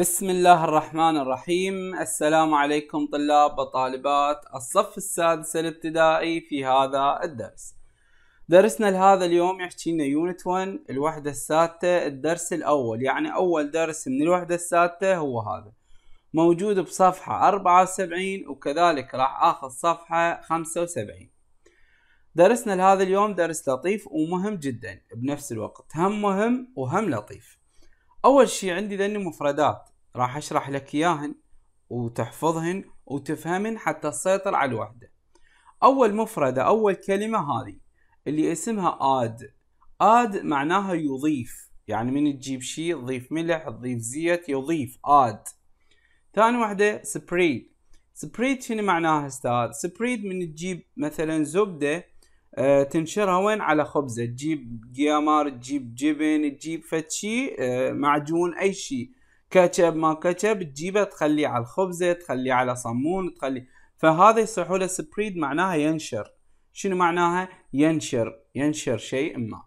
بسم الله الرحمن الرحيم السلام عليكم طلاب وطالبات الصف السادس الابتدائي في هذا الدرس درسنا لهذا اليوم يحكي لنا يونت 1 الوحدة السادسة الدرس الأول يعني أول درس من الوحدة السادسة هو هذا موجود بصفحة 74 وكذلك راح آخذ صفحة 75 درسنا لهذا اليوم درس لطيف ومهم جدا بنفس الوقت هم مهم وهم لطيف اول شي عندي ذني مفردات راح أشرح لك إياهن وتحفظهن وتفهمن حتى تسيطر على الوحدة. أول مفردة أول كلمة هذه اللي اسمها آد. آد معناها يضيف يعني من تجيب شي تضيف ملح تضيف زيت يضيف آد. ثاني وحدة سبريد. سبريد شنو معناها أستاذ؟ سبريد من تجيب مثلا زبدة أه تنشرها وين؟ على خبزة. تجيب قيامار تجيب جبن تجيب فد أه معجون أي شي كاتشب ما كاتشب تجيبه تخليه على الخبزة تخليه على صمون تخليه فهذا يصيحوا له spread معناها ينشر. شنو معناها؟ ينشر ينشر شيء ما.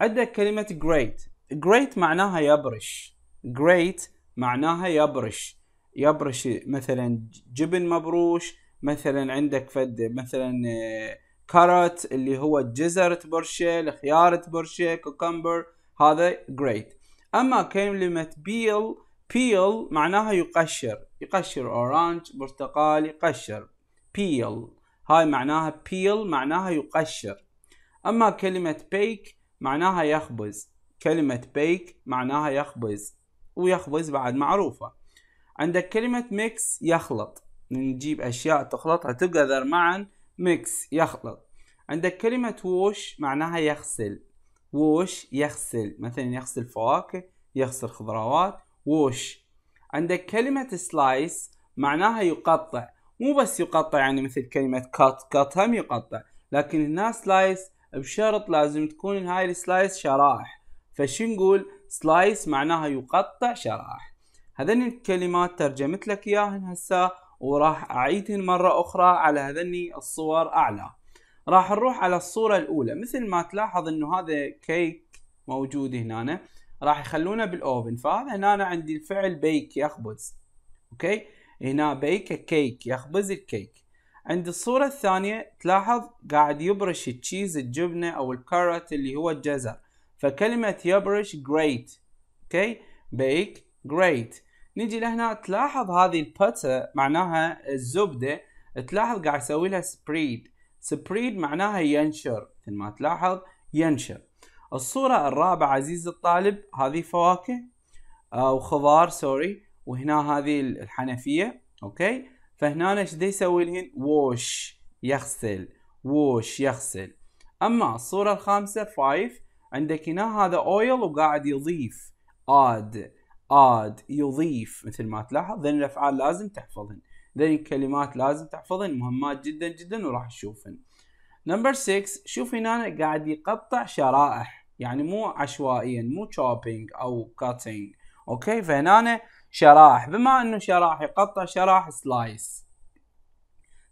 عندك كلمة grate. grate معناها يبرش. grate معناها يبرش. يبرش مثلا جبن مبروش مثلا عندك فد مثلا carrot اللي هو الجزر تبرشه الخيار تبرشه cucumber هذا grate. أما كلمة peel peel معناها يقشر. يقشر orange برتقال يقشر peel هاي معناها peel معناها يقشر. أما كلمة bake معناها يخبز. كلمة bake معناها يخبز. ويخبز بعد معروفة. عندك كلمة mix يخلط. نجيب أشياء تخلطها تقدر معا mix يخلط. عندك كلمة wash معناها يغسل. wash يغسل. مثلا يغسل فواكه يغسل خضروات. wash عندك كلمة slice معناها يقطع. مو بس يقطع يعني مثل كلمة cut cut هم يقطع. لكن هنا slice بشرط لازم تكون هاي ال slice شرائح فشو نقول slice معناها يقطع شرائح هذني الكلمات ترجمت لك إياهن هسه وراح أعيدهن مرة أخرى على هذني الصور أعلى. راح نروح على الصورة الأولى. مثل ما تلاحظ إنه هذا كيك موجود هنا. راح يخلونه بال oven. فهذا هنا عندي الفعل bake يخبز. okay؟ هنا bake cake يخبز الكيك عند الصورة الثانية تلاحظ قاعد يبرش ال cheese الجبنة أو ال carrot اللي هو الجزر. فكلمة يبرش grate. okay؟ bake grate. نيجي لهنا تلاحظ هذه ال butter معناها الزبدة. تلاحظ قاعد يسوي لها spread spread معناها ينشر. مثل ما تلاحظ ينشر. الصورة الرابعة عزيزي الطالب هذه فواكه أو خضار sorry وهنا هذه الحنفية okay؟ فهنا إيش يسوي لهن؟ wash يغسل wash يغسل. أما الصورة الخامسة five عندك هنا هذا oil وقاعد يضيف add add يضيف مثل ما تلاحظ ذن الأفعال لازم تحفظهن. ذن الكلمات لازم تحفظهن مهمات جدا جدا وراح تشوفهن. number 6 شوف هنا قاعد يقطع شرائح. يعني مو عشوائيا مو chopping أو cutting okay فهنا شرائح بما انه شرائح يقطع شرائح slice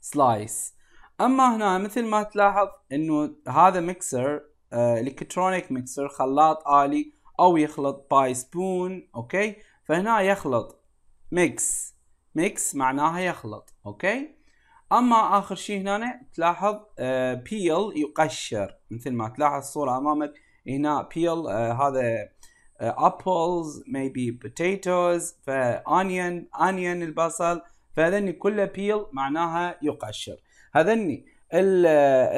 slice اما هنا مثل ما تلاحظ انه هذا mixer electronic mixer خلاط آلي أو يخلط by spoon okay فهنا يخلط. mix mix معناها يخلط. okay اما آخر شيء هنا تلاحظ peel آه يقشر. مثل ما تلاحظ الصورة أمامك. هنا peel آه هذا apples maybe potatoes ف onion onion البصل فهذني كله بيل معناها يقشر. هذني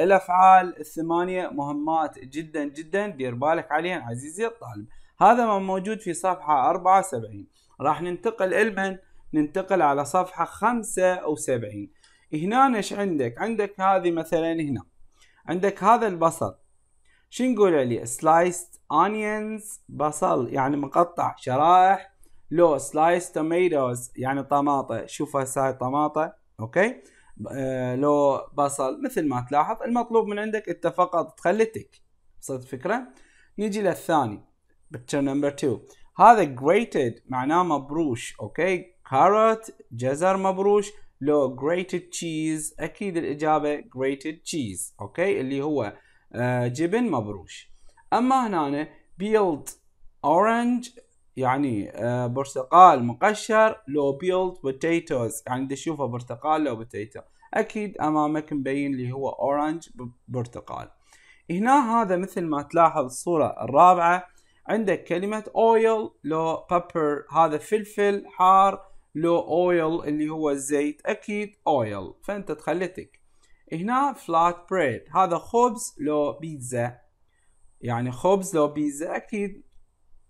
الأفعال الثمانية مهمات جدا جدا دير بالك عليهن عزيزي الطالب. هذا ما موجود في صفحة 74 راح ننتقل إلمن ننتقل على صفحة 75 هنا إيش عندك عندك هذه مثلا هنا. عندك هذا البصل. شو نقول عليه؟ sliced onions بصل يعني مقطع شرائح لو sliced tomatoes يعني طماطة. شوف هسه طماطة okay؟ آه لو بصل مثل ما تلاحظ المطلوب من عندك أنت فقط تخلي tick وصلت الفكرة؟ نيجي للثاني picture number 2 هذا grated معناه مبروش okay؟ carrot جزر مبروش. لو grated cheese أكيد الإجابة grated cheese okay؟ اللي هو جبن مبروش. أما هنا peeled orange يعني آه، برتقال مقشر لو peeled potatoes يعني تشوفه برتقال لو potato أكيد أمامك مبين اللي هو orange برتقال. هنا هذا مثل ما تلاحظ الصورة الرابعة عندك كلمة oil لو pepper هذا فلفل حار لو oil اللي هو الزيت أكيد oil فأنت تخلي tick هنا flat bread هذا خبز لو بيتزا. يعني خبز لو بيتزا أكيد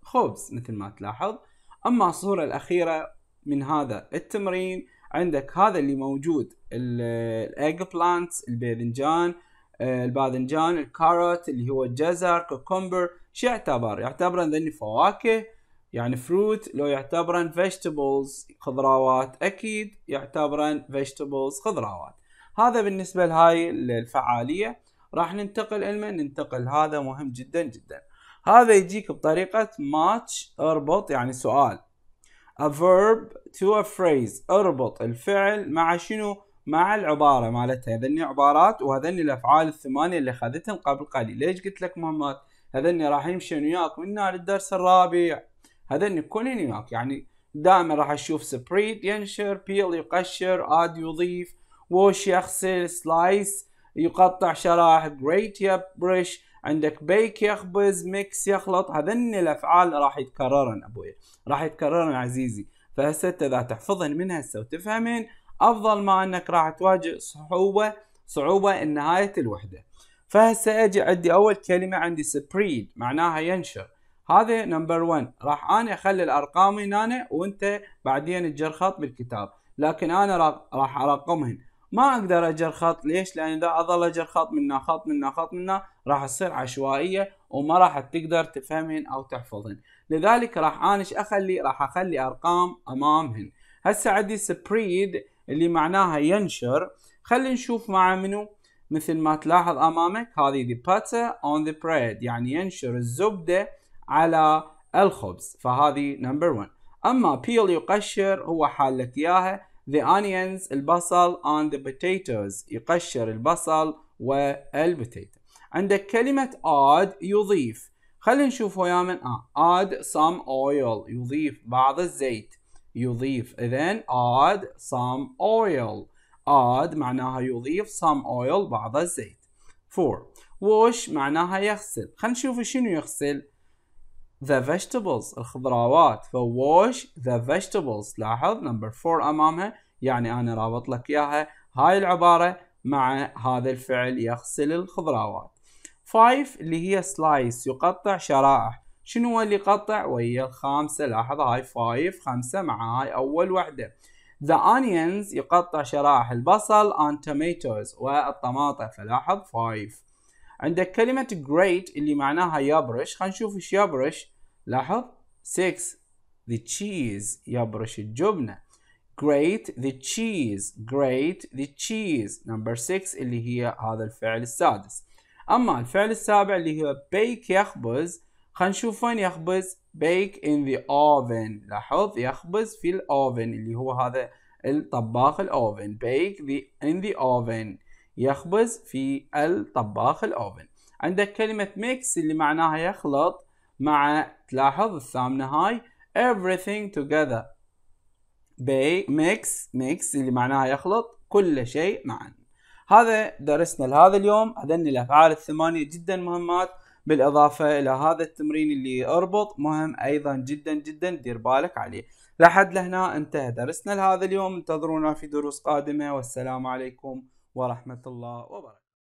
خبز مثل ما تلاحظ. أما الصورة الأخيرة من هذا التمرين عندك هذا اللي موجود ال eggplants الباذنجان آه، الباذنجان ال carrot اللي هو الجزر cucumber شو يعتبر؟ يعتبرن ذني فواكه يعني fruit لو يعتبرن vegetables خضروات أكيد يعتبرن vegetables خضروات هذا بالنسبة لهاي الفعالية. راح ننتقل علما ننتقل. هذا مهم جدا جدا. هذا يجيك بطريقة ماتش أربط يعني سؤال. A verb to a phrase. أربط الفعل مع شنو؟ مع العبارة مالتها. هذني عبارات وهذني الأفعال الثمانية اللي أخذتهم قبل قليل. ليش قلت لك مهمات؟ هذني راح يمشون وياك من للدرس الرابع. هذني كلهن وياك. يعني دائما راح أشوف سبريد ينشر بيل يقشر اد يضيف. wash يغسل slice يقطع شرائح grate يبرش عندك bake يخبز mix يخلط هذن الأفعال راح يتكررن أبوي راح يتكررن عزيزي. فهسه إذا تحفظهن من هسه وتفهمين أفضل ما إنك راح تواجه صعوبة صعوبة نهاية الوحدة. فهسه أجي عندي أول كلمة عندي spread معناها ينشر. هذا number 1 راح أنا أخلي الأرقام هنا وإنت بعدين تجر خط بالكتاب. لكن أنا راح أرقمهن. ما أقدر اجر خط ليش؟ لأن إذا أظل اجر خط منا خط منا خط منا راح تصير عشوائية وما راح تقدر تفهمهن أو تحفظهن. لذلك راح أنا إيش أخلي؟ راح أخلي أرقام أمامهن. هسه عندي سبريد اللي معناها ينشر. خلي نشوف مع منو. مثل ما تلاحظ أمامك هذه the butter on the bread يعني ينشر الزبدة على الخبز. فهذه number 1 أما peel يقشر هو حال لك إياها. The onions البصل and the potatoes. يقشر البصل وال potato. عندك كلمة add يضيف. خلينا نشوف ويا من آه. add some oil. يضيف بعض الزيت. يضيف. اذا add some oil. Add معناها يضيف some oil بعض الزيت. 4 wash معناها يغسل. خلينا نشوف شنو يغسل. The vegetables. الخضروات. Wash the vegetables. لاحظ نمبر 4 أمامها. يعني أنا رابط لك إياها. هاي العبارة مع هذا الفعل يغسل الخضروات. 5 اللي هي slice. يقطع شرائح. شنو هو اللي يقطع؟ وهي الخامسة. لاحظ هاي 5 خمسة مع هاي أول وحدة The onions يقطع شرائح. البصل on tomatoes. والطماطة فلاحظ 5 عندك كلمة great اللي معناها يبرش. خلينا نشوف إيش يبرش. لاحظ؟ 6 the cheese يبرش الجبنة. great the cheese. great the cheese. number 6 اللي هي هذا الفعل السادس. أما الفعل السابع اللي هو bake يخبز. خلينا نشوف وين يخبز؟ bake in the oven. لاحظ؟ يخبز في الاوفن اللي هو هذا الطباخ الاوفن bake the in the oven. يخبز في الطباخ الأوفن. عندك كلمة mix اللي معناها يخلط مع تلاحظ الثامنة هاي everything together. Bay mix mix اللي معناها يخلط كل شيء معا. هذا درسنا لهذا اليوم. هذني الافعال الثمانية جدا مهمات. بالإضافة إلى هذا التمرين اللي أربط مهم أيضا جدا جدا دير بالك عليه. لحد لهنا انتهى درسنا لهذا اليوم. انتظرونا في دروس قادمة. والسلام عليكم. ورحمة الله وبركاته.